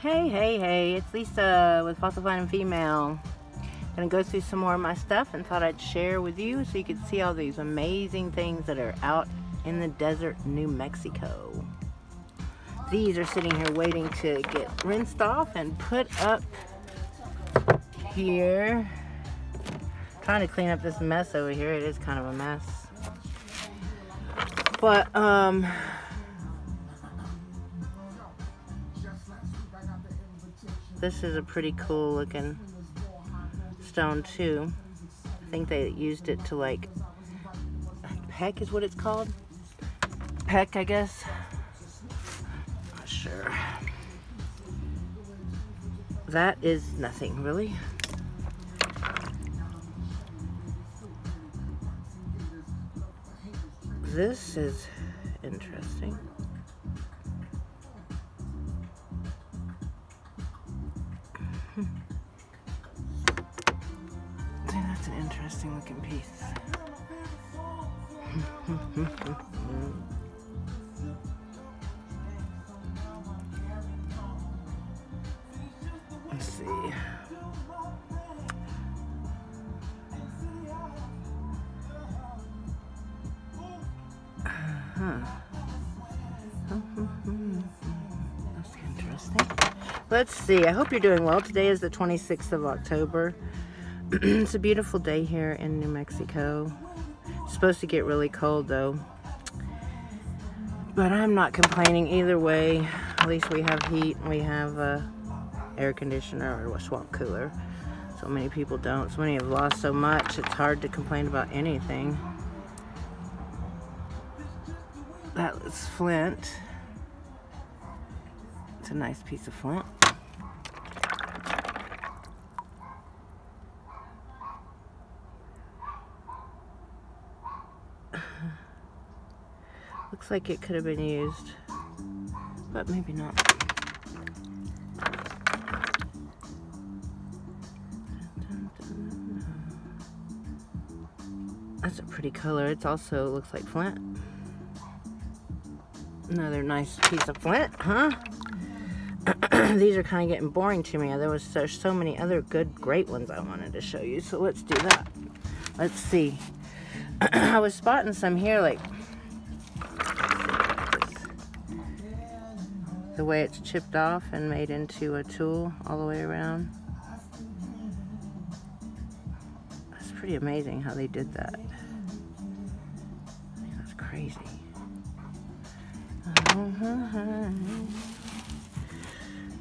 Hey, hey, hey, it's Lisa with Fossil Finding Female. Gonna go through some more of my stuff and thought I'd share with you so you could see all these amazing things that are out in the desert, New Mexico. These are sitting here waiting to get rinsed off and put up here. Trying to clean up this mess over here. It is kind of a mess. But, um, This is a pretty cool looking stone too. I think they used it to like, peck is what it's called? Peck, I guess. Not sure. That is nothing, really. This is interesting. That's an interesting looking piece. Let's see. I hope you're doing well. Today is the 26th of October. it's a beautiful day here in New Mexico. It's supposed to get really cold though. But I'm not complaining either way. At least we have heat. We have a air conditioner or a swamp cooler. So many people don't. So many have lost so much. It's hard to complain about anything. That is flint. It's a nice piece of flint. Looks like it could have been used, but maybe not. That's a pretty color. It also looks like flint. Another nice piece of flint, huh? These are kind of getting boring to me. There was there's so many other good, great ones I wanted to show you. So let's do that. Let's see. I was spotting some here, like the way it's chipped off and made into a tool all the way around. That's pretty amazing how they did that. That's crazy. Uh-huh, uh-huh.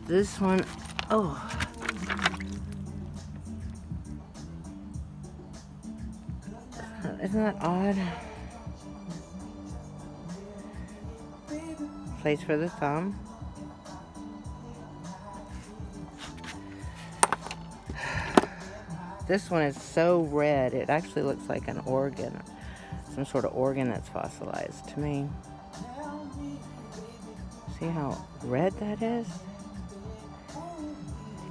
This one, oh. Uh, isn't that odd? Place for the thumb. This one is so red, it actually looks like an organ. Some sort of organ that's fossilized to me. See how red that is?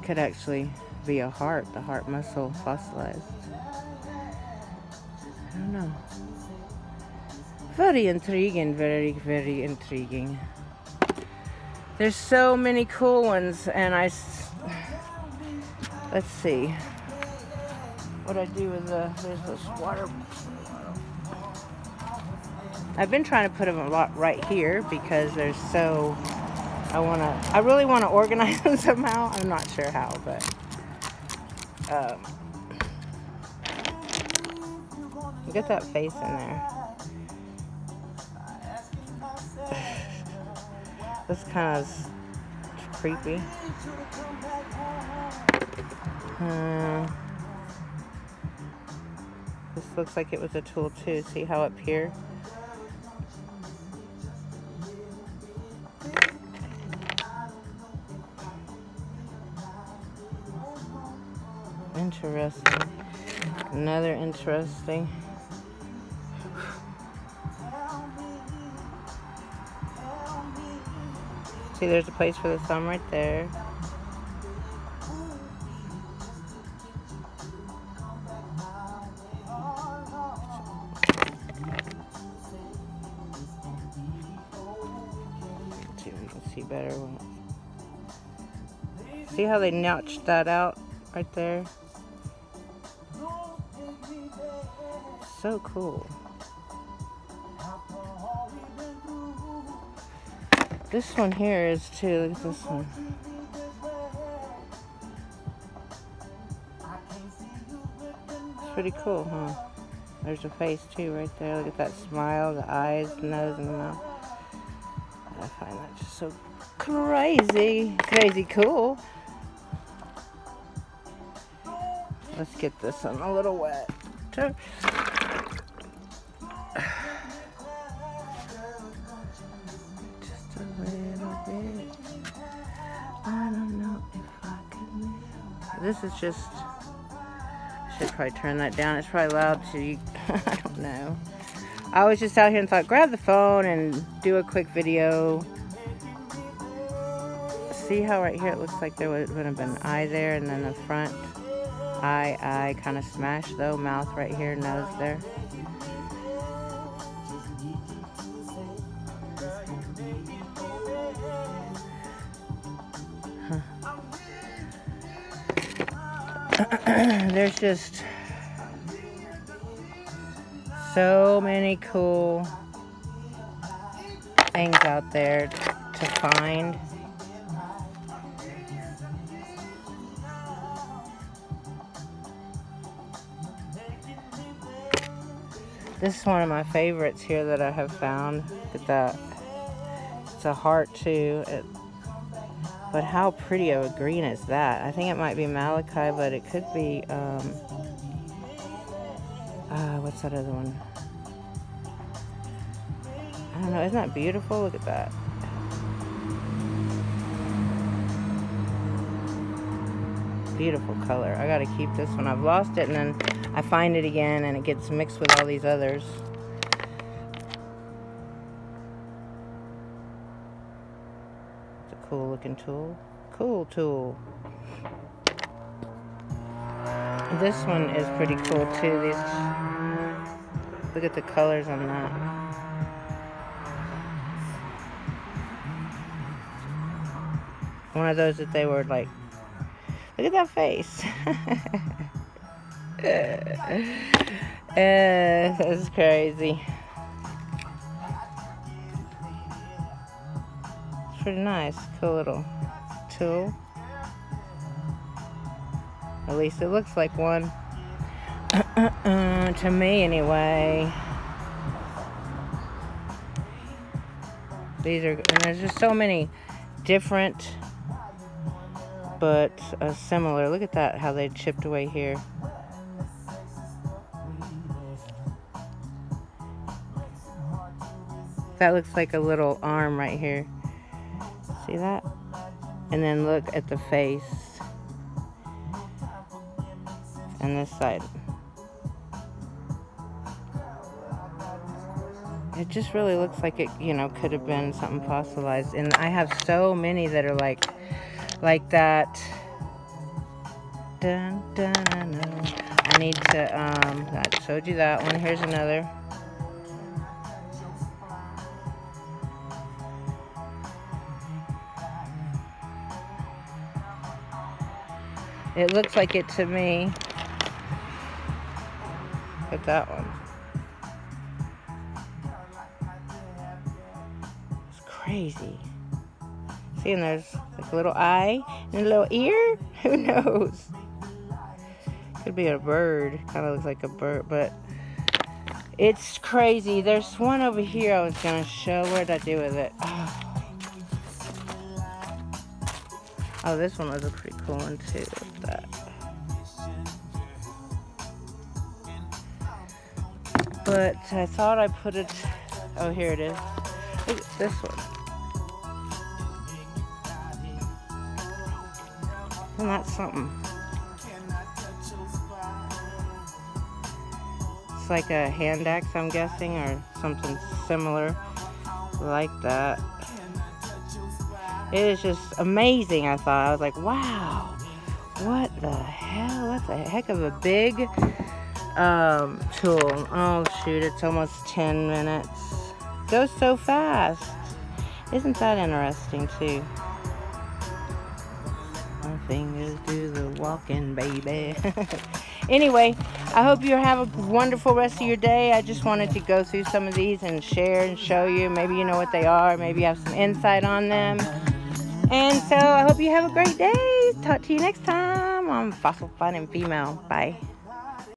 Could actually be a heart, the heart muscle fossilized. I don't know. Very intriguing, very, very intriguing. There's so many cool ones, and I. Let's see what I do with the there's this water. I've been trying to put them a lot right here because they're so. I want to. I really want to organize them somehow. I'm not sure how, but. Um, get that face in there. this kind of creepy. Uh, this looks like it was a tool too. See how up here? Interesting. Another interesting. See, there's a place for the thumb right there. see we can see better. See how they notched that out right there? So cool. This one here is too. Look at this one. It's pretty cool, huh? There's a face too right there. Look at that smile, the eyes, the nose, and the mouth. I find that just so crazy. Crazy cool. Let's get this one a little wet. This is just. I should probably turn that down. It's probably loud to you. I don't know. I was just out here and thought, grab the phone and do a quick video. See how right here it looks like there would, would have been an eye there and then the front eye, eye kind of smashed though. Mouth right here, nose there. There's just so many cool things out there to find. This is one of my favorites here that I have found. Look at that. It's a heart too. But how pretty of a green is that? I think it might be malachite, but it could be, um, uh, what's that other one? I don't know. Isn't that beautiful? Look at that. Beautiful color. I got to keep this one. I've lost it and then I find it again and it gets mixed with all these others. Cool looking tool. Cool tool. This one is pretty cool too. These look at the colors on that. one of those that they were like, look at that face. uh, that's crazy. Pretty nice. Cool little tool. At least it looks like one. to me, anyway. These are, and there's just so many different but uh, similar. Look at that, how they chipped away here. That looks like a little arm right here. See that? And then look at the face. And this side. It just really looks like it, you know, could have been something fossilized. And I have so many that are like like that. Dun, dun, dun, I need to, um, I showed you that one. Here's another. It looks like it to me. At that one. It's crazy. See, and there's like a little eye and a little ear. Who knows? Could be a bird. Kind of looks like a bird, but it's crazy. There's one over here I was going to show. Did I do with it? Oh. oh, this one was a pretty cool one too. But I thought I put it. Oh, here it is. This one. Isn't that something? It's like a hand axe, I'm guessing, or something similar like that. It is just amazing, I thought. I was like, wow, what the hell? That's a heck of a big um, tool. Oh, shoot, it's almost 10 minutes. Goes so fast. Isn't that interesting, too? My fingers do the walking, baby. anyway, I hope you have a wonderful rest of your day. I just wanted to go through some of these and share and show you. Maybe you know what they are. Maybe you have some insight on them. And so I hope you have a great day. Talk to you next time on Fossil Finding Female. Bye.